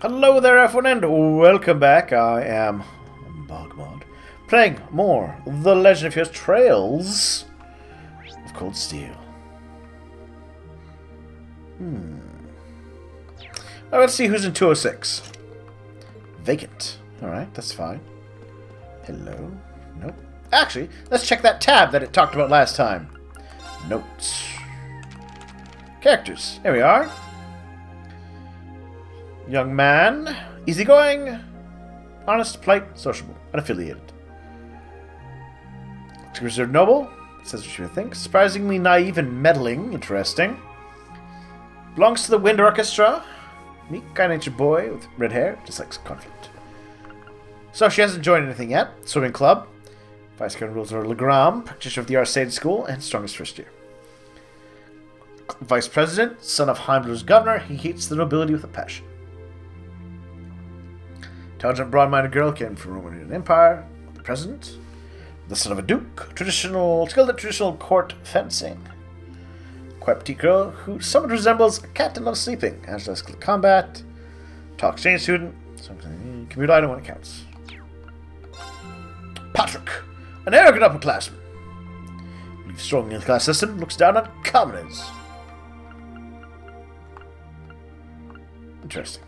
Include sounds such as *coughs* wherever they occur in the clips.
Hello there, everyone, and welcome back. I am Bogmod, playing more The Legend of Heroes Trails of Cold Steel. Hmm. Now let's see who's in 206. Vacant. Alright, that's fine. Hello? Nope. Actually, let's check that tab that it talked about last time. Notes. Characters. Here we are. Young man. Easygoing. Honest, polite, sociable. Unaffiliated. Reserved noble. Says what you think. Surprisingly naive and meddling. Interesting. Belongs to the Wind Orchestra. Meek, kind-natured boy with red hair. Dislikes conflict. So she hasn't joined anything yet. Swimming club. Vice Captain rules are Legram, practitioner of the Arseid School, and strongest first year. Vice President, son of Heimdallr's governor, he hates the nobility with a passion. Intelligent, broad-minded girl came from Roman Empire. The president, the son of a duke, traditional, skilled at traditional court fencing. Quite petite girl who somewhat resembles a cat and loves sleeping. Angela skilled at combat. Talk exchange student. Commute item when it counts. Patrick, an arrogant upperclassman. Believes strong in the class system, looks down on commoners. Interesting.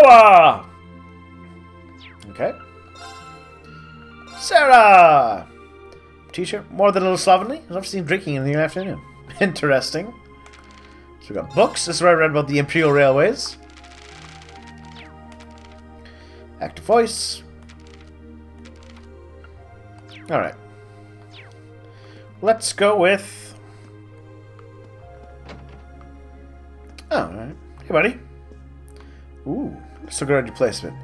Towa! Okay. Sara! Teacher, more than a little slovenly. I've seen drinking in the afternoon. *laughs* Interesting. So we got books. This is where I read about the Imperial Railways. Active voice. Alright. Let's go with... Oh, alright. Hey, buddy. Ooh, so good on your placement.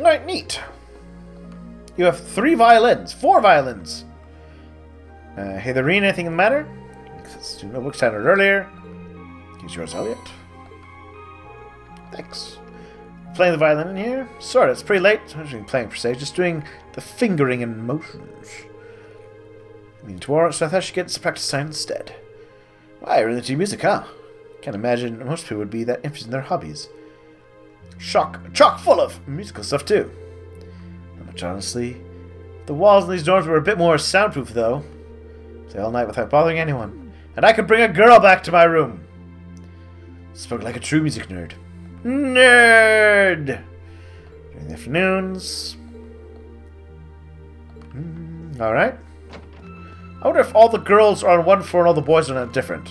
Alright, neat. You have three violins. Four violins. Uh, hey, the Rean, anything in the matter? Notebook standard earlier. Use yours, Elliot. Thanks. Playing the violin in here? Sorry. It's pretty late. I'm just playing per se, just doing the fingering and motions. I mean, tomorrow, so I thought I should get practice time instead. Why, you're into music, huh? Can't imagine most people would be that interested in their hobbies. Shock, chock full of musical stuff, too. Not much, honestly. The walls in these dorms were a bit more soundproof, though. Stay all night without bothering anyone. And I could bring a girl back to my room. Spoke like a true music nerd. Nerd! During the afternoons. Mm, Alright. I wonder if all the girls are on one floor and all the boys are on a different.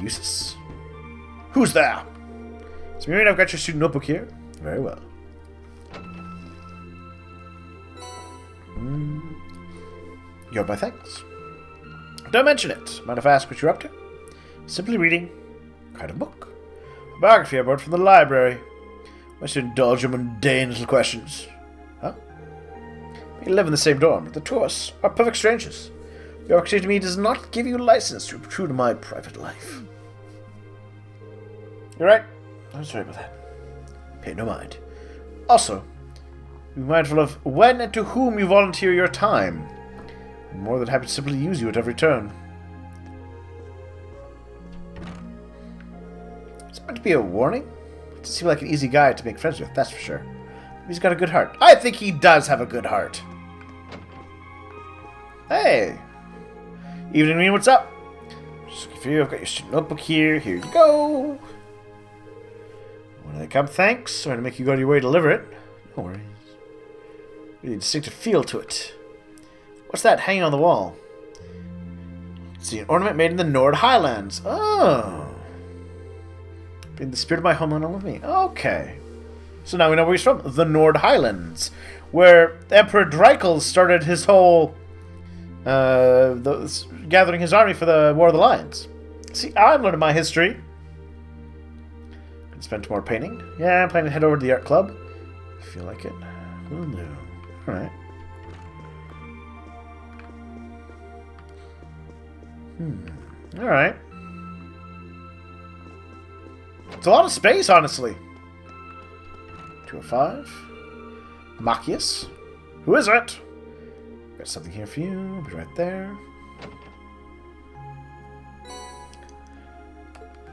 Useless. Who's there? So Miriam, I've got your student notebook here. Very well. Mm. You're my thanks. Don't mention it. Mind if I ask what you're up to? Simply reading. Kind of book. A biography I brought from the library. Must indulge in mundane little questions. Huh? We live in the same dorm, but the two of us are perfect strangers. Your activity to me does not give you license to intrude in my private life. You're right. I'm sorry about that. Pay no mind. Also, be mindful of when and to whom you volunteer your time. I'm more than happy to simply use you at every turn. It's meant to be a warning. It seems like an easy guy to make friends with, that's for sure. He's got a good heart. I think he does have a good heart. Hey! Evening, me, what's up? Just for you. I've got your student notebook here. Here you go. They come, thanks. Sorry to make you go to your way to deliver it. No worries. Really distinctive feel to it. What's that hanging on the wall? See, an ornament made in the Nord Highlands. Oh. Bring the spirit of my homeland along with me. Okay. So now we know where he's from. The Nord Highlands. Where Emperor Dreikel started his whole... Uh, the, gathering his army for the War of the Lions. See, I'm learning my history. Can spend more painting. Yeah, I'm planning to head over to the art club. I feel like it. Alright. Hmm. Alright. It's a lot of space, honestly. 205. Machias. Who is it? Got something here for you. Be right there.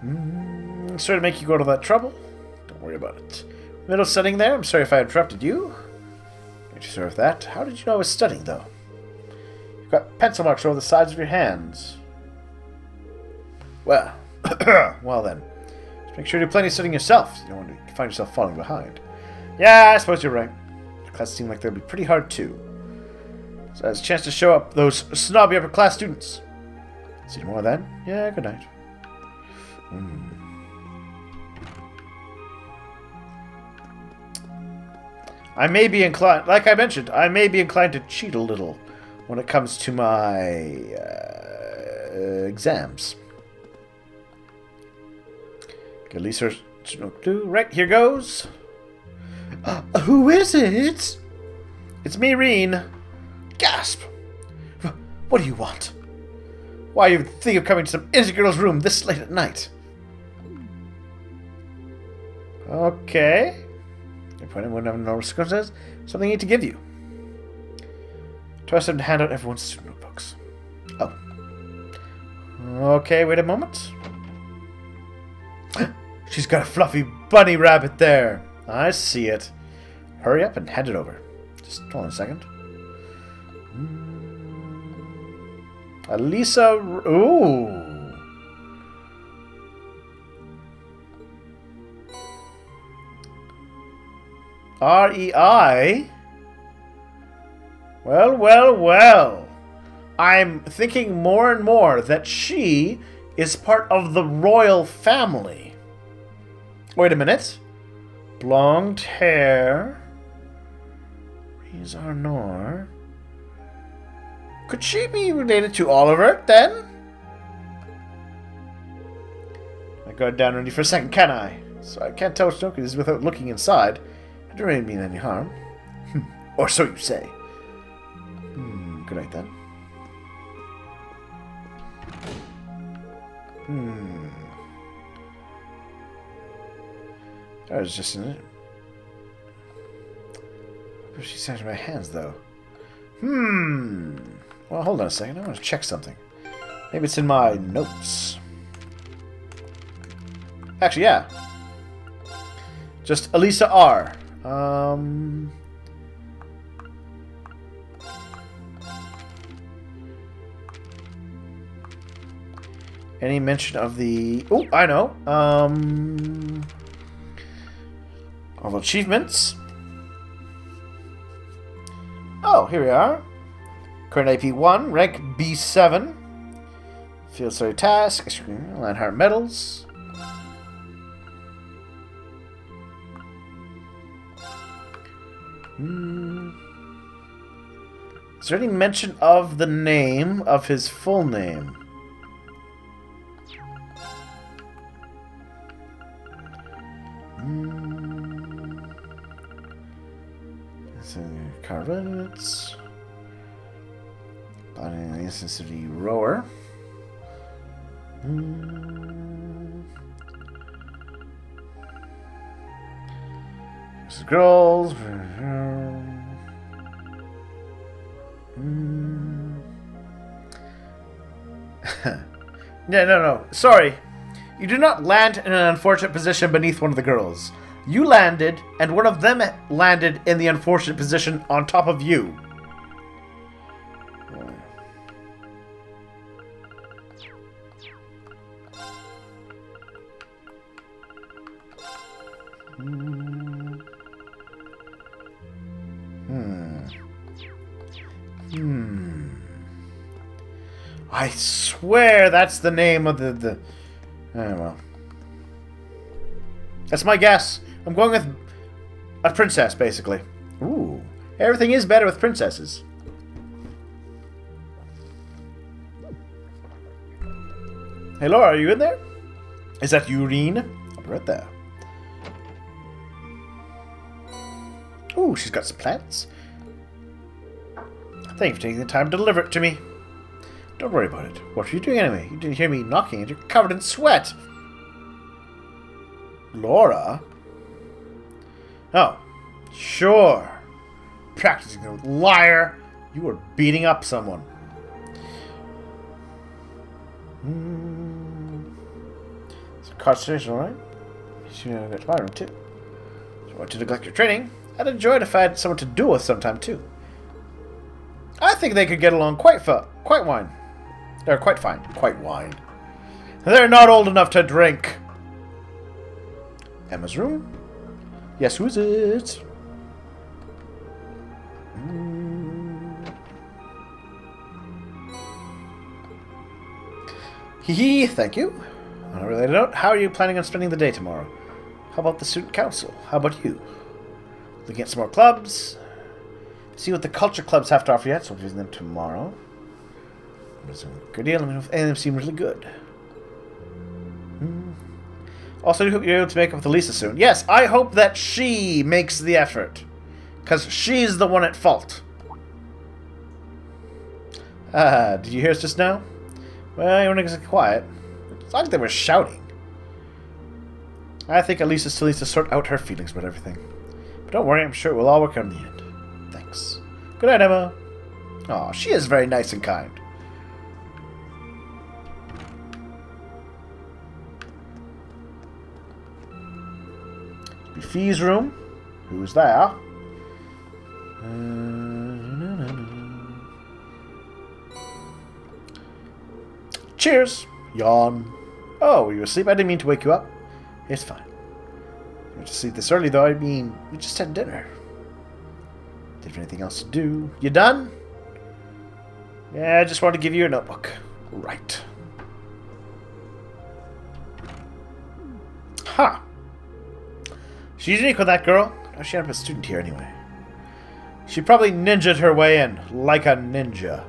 Mm, sorry to make you go to that trouble. Don't worry about it. Middle studying there. I'm sorry if I interrupted you. You, deserve that. How did you know I was studying, though? You've got pencil marks over the sides of your hands. Well, *coughs* well then. Just make sure you do plenty of studying yourself. You don't want to find yourself falling behind. Yeah, I suppose you're right. The class seemed like they'd be pretty hard, too. So has a chance to show up those snobby upper class students. See you tomorrow then? Yeah, good night. Hmm. I may be inclined, like I mentioned, I may be inclined to cheat a little when it comes to my uh, exams. At least. Right, here goes. Uh, *gasps* who is it? It's me, Rean. Gasp! What do you want? Why you think of coming to some innocent girl's room this late at night? Okay. If anyone would have no circumstances, something I need to give you. Trust him to hand out everyone's student notebooks. Oh. Okay, wait a moment. She's got a fluffy bunny rabbit there. I see it. Hurry up and hand it over. Just hold on a second. Hmm. Alisa. Ooh. R-E-I? Well, well, well. I'm thinking more and more that she is part of the royal family. Wait a minute. Blonde hair. Reise Arnor. Could she be related to Oliver, then? I got down ready for a second, can I? So I can't tell which Nook is without looking inside. Don't really mean any harm. *laughs* or so you say. Hmm, good night, then. Hmm. That was just in it. She sent my hands, though. Hmm. Well, hold on a second. I want to check something. Maybe it's in my notes. Actually, yeah. Just Alisa R. Um... Any mention of the... Oh, I know. Um... Of achievements. Oh, here we are. Current AP 1, rank B7. Field study task, Lionheart medals. Hmm. Is there any mention of the name of his full name? Hmm. Carvets. Body an instance of the rower. Mm. This Mm. *laughs* yeah, no, no. Sorry. You do not land in an unfortunate position beneath one of the girls. You landed, and one of them landed in the unfortunate position on top of you. Swear that's the name of the... the oh, well. That's my guess. I'm going with a princess, basically. Ooh. Everything is better with princesses. Hey, Laura, are you in there? Is that Urine? I'll be right there. Ooh, she's got some plants. Thank you for taking the time to deliver it to me. Don't worry about it. What are you doing anyway? You didn't hear me knocking and you're covered in sweat. Laura? Oh, sure. Practicing a liar. You were beating up someone. Hmm. It's a concentration, right? You know, my room too. So I want to neglect your training. I'd enjoy it if I had someone to duel with sometime too. I think they could get along quite fu quite wine. They're quite fine. Quite wine. They're not old enough to drink. Emma's room? Yes, who is it? Mm. Hee hee, thank you. On a related note, how are you planning on spending the day tomorrow? How about the student council? How about you? Looking at some more clubs? See what the culture clubs have to offer yet, so we'll visit them tomorrow. Good deal, and them seem really good. Hmm. Also, I hope you're able to make up with Alisa soon. Yes, I hope that she makes the effort. Because she's the one at fault. Ah, did you hear us just now? Well, you weren't exactly quiet. It's like they were shouting. I think Alisa still needs to sort out her feelings about everything. But don't worry, I'm sure it will all work out in the end. Thanks. Good night, Emma. Oh, she is very nice and kind. Fie's room. Who's there? Uh, Cheers. Yawn. Oh, were you asleep? I didn't mean to wake you up. It's fine. You to sleep this early, though. I mean, we just had dinner. Did have anything else to do? You done? Yeah, I just wanted to give you your notebook. Right. Ha! Huh. She's unique with that girl. Oh, she ended up a student here anyway. She probably ninjaed her way in, like a ninja.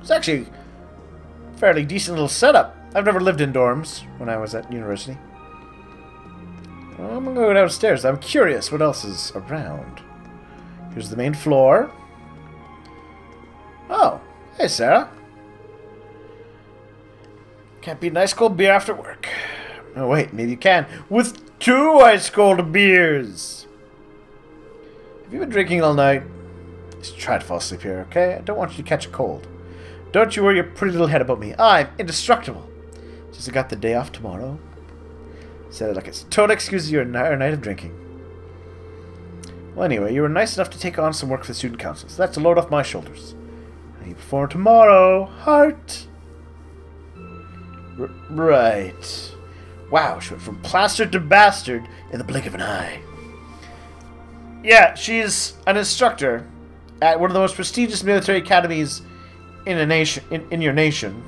It's actually a fairly decent little setup. I've never lived in dorms when I was at university. I'm gonna go downstairs. I'm curious what else is around. Here's the main floor. Oh, hey Sara. Can't be nice cold beer after work. Oh wait, maybe you can. With two ice cold beers! Have you been drinking all night? Just try to fall asleep here, okay? I don't want you to catch a cold. Don't you worry your pretty little head about me. I'm indestructible. Just I got the day off tomorrow. Said it like it's total excuse your night of drinking. Well, anyway, you were nice enough to take on some work for the student council, so that's a load off my shoulders. And you perform tomorrow, heart. R right. Wow, she went from plastered to bastard in the blink of an eye. Yeah, she's an instructor at one of the most prestigious military academies in a nation in, in your nation.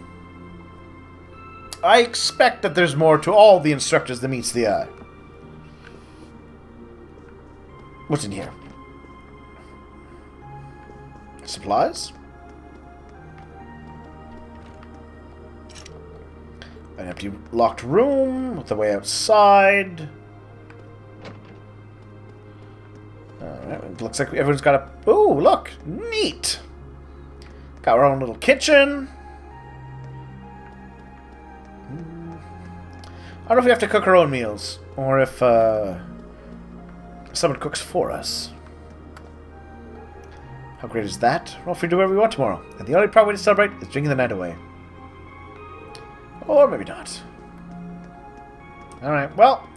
I expect that there's more to all the instructors than meets the eye. What's in here? Supplies? An empty locked room with the way outside. Looks like everyone's got a... Oh, look! Neat! Got our own little kitchen. I don't know if we have to cook our own meals, or if uh, someone cooks for us. How great is that? We're free to do whatever we want tomorrow, and the only proper way to celebrate is drinking the night away. Or maybe not. Alright, well,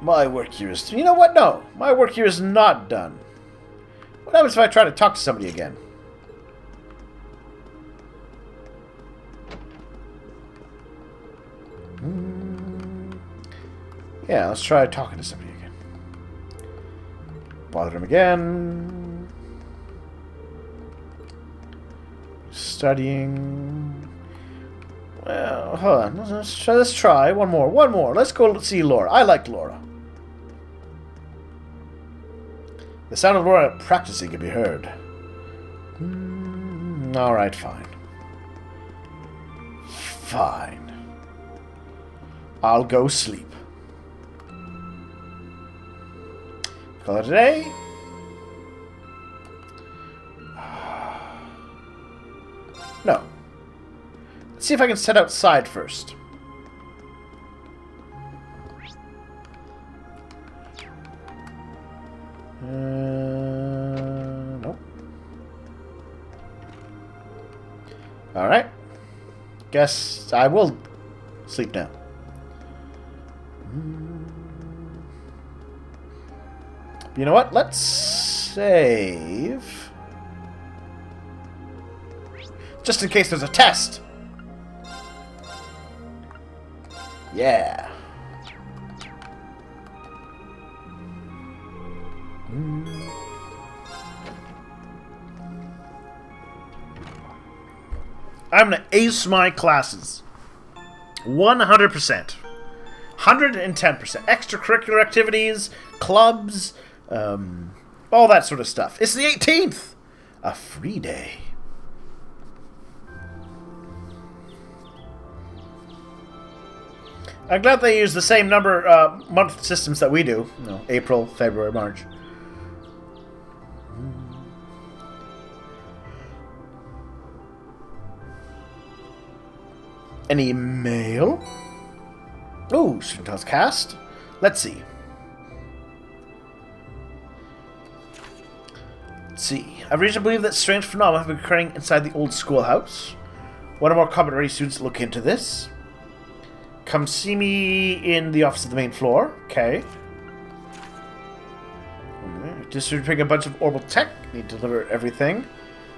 my work here is... You know what? No, my work here is not done. What happens if I try to talk to somebody again? Hmm. Yeah, let's try talking to somebody again. Bother him again. Studying. Well, hold on. Let's try, let's try one more. One more. Let's go see Laura. I like Laura. The sound of Laura practicing can be heard. Mm, Alright, fine. Fine. I'll go sleep. Call it a day. *sighs* No. Let's see if I can set outside first. Uh, nope. Alright. Guess I will Sleep now. You know what? Let's save. Just in case there's a test. Yeah. I'm to ace my classes. 100%. 110%. Extracurricular activities, clubs, um, all that sort of stuff. It's the 18th! A free day. I'm glad they use the same number uh, month systems that we do. You know, April, February, March. Any mail? Oh, Student cast. Let's see. Let's see. I've reason to believe that strange phenomena have been occurring inside the old schoolhouse. One or more combat-ready students look into this. Come see me in the office of the main floor. Okay. Distributing a bunch of orbital tech. Need to deliver everything.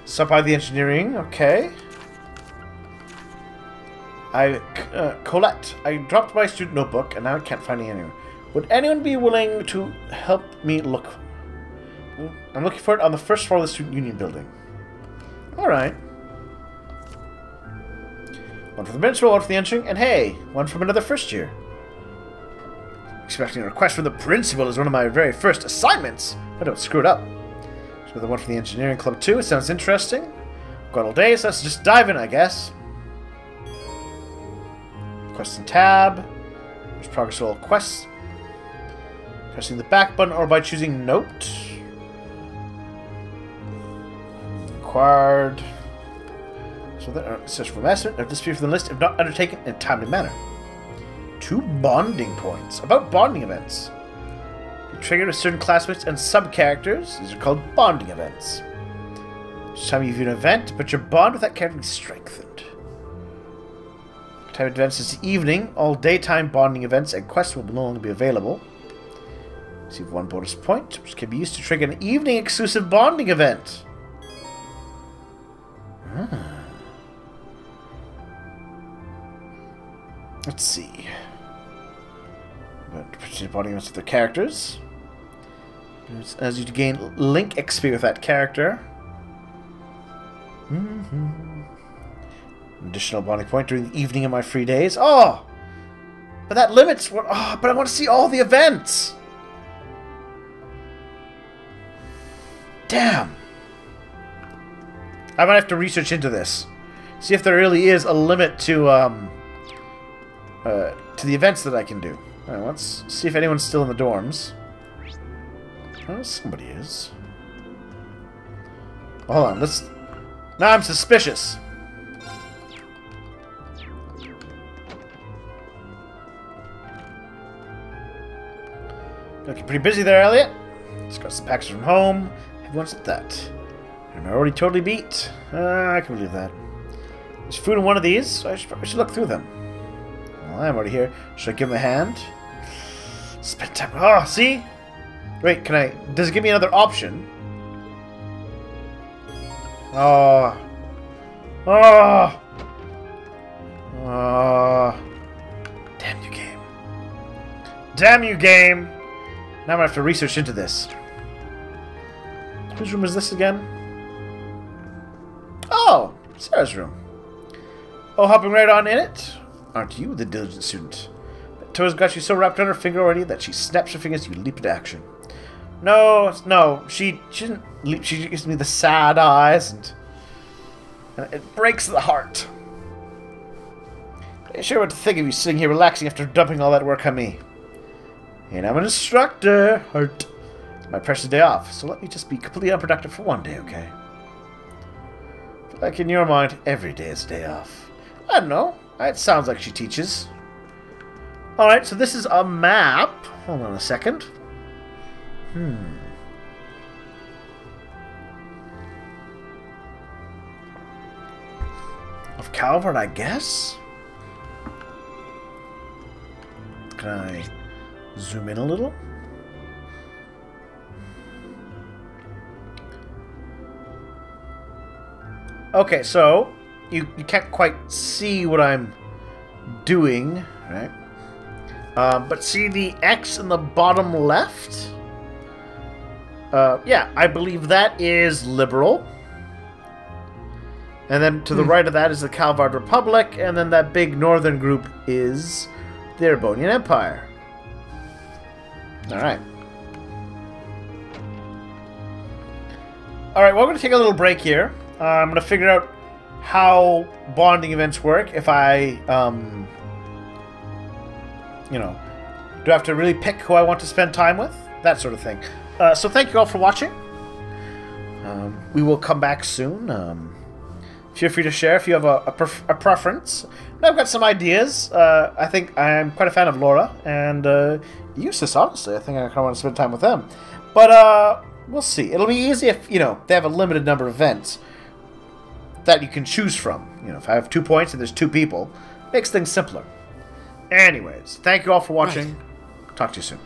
Stop by the engineering. Okay. I, uh, Colette, I dropped my student notebook and now I can't find it anywhere. Would anyone be willing to help me look? I'm looking for it on the first floor of the Student Union building. Alright. One for the principal, one for the entering, and hey, one from another first year. Expecting a request from the principal is one of my very first assignments. I don't screw it up. So the one from the engineering club too. It sounds interesting. Got all day, so let's just dive in, I guess. Quest and tab. There's progress all quests. Pressing the back button or by choosing note. Required. So that uh, search for estimate of dispute from the list if not undertaken in a timely manner. Two bonding points. About bonding events. You trigger with certain classmates and sub-characters. These are called bonding events. Each time you view an event, but your bond with that character is strengthened. Time advances to evening. All daytime bonding events and quests will no longer be available. Receive one bonus point, which can be used to trigger an evening exclusive bonding event. Let's see. Events with the characters. As you gain link XP with that character. Mm -hmm. Additional bonding point during the evening of my free days. Oh! But that limits what. Oh, but I want to see all the events! Damn! I might have to research into this. See if there really is a limit to, um... Uh, to the events that I can do. Right, let's see if anyone's still in the dorms. Oh, somebody is. Hold on, let's... Now I'm suspicious. Looking pretty busy there, Elliot. Just got some packages from home. Everyone's at that. Am I already totally beat? Uh, I can believe that. There's food in one of these, so I should, probably should look through them. Well, I'm already here. Should I give him a hand? Spend time. Oh, see? Wait, can I... Does it give me another option? Oh. Oh. Oh. Damn you, game. Damn you, game. Now I'm gonna have to research into this. Whose room is this again? Oh, Sara's room. Oh, hopping right on in it? Aren't you the diligent student? But Towa's got you so wrapped on her finger already that she snaps her fingers you leap into action. No, no, she, she didn't leap. She gives me the sad eyes, and, and it breaks the heart. I sure what to think of you sitting here relaxing after dumping all that work on me. And I'm an instructor. Heart. My precious day off, so let me just be completely unproductive for one day, okay? Like in your mind, every day is a day off. I don't know. It sounds like she teaches. Alright, so this is a map. Hold on a second. Hmm. Of Calvard, I guess? Can I zoom in a little? Okay, so you, you can't quite see what I'm doing, right? Um, but see the X in the bottom left? Uh, yeah, I believe that is Liberl. And then to the right of that is the Calvard Republic, and then that big northern group is the Erebonian Empire. Alright. Alright, well, we're going to take a little break here. Uh, I'm going to figure out how bonding events work. If I, um, you know, do I have to really pick who I want to spend time with? That sort of thing. Uh, so thank you all for watching. Um, we will come back soon. Um, feel free to share if you have a, a, pref a preference. And I've got some ideas. Uh, I think I'm quite a fan of Laura and uh, Jusis, honestly. I think I kind of want to spend time with them. But uh, we'll see. It'll be easy if, you know, they have a limited number of events that you can choose from. You know, if I have two points and there's two people, makes things simpler. Anyways, thank you all for watching. Right. Talk to you soon.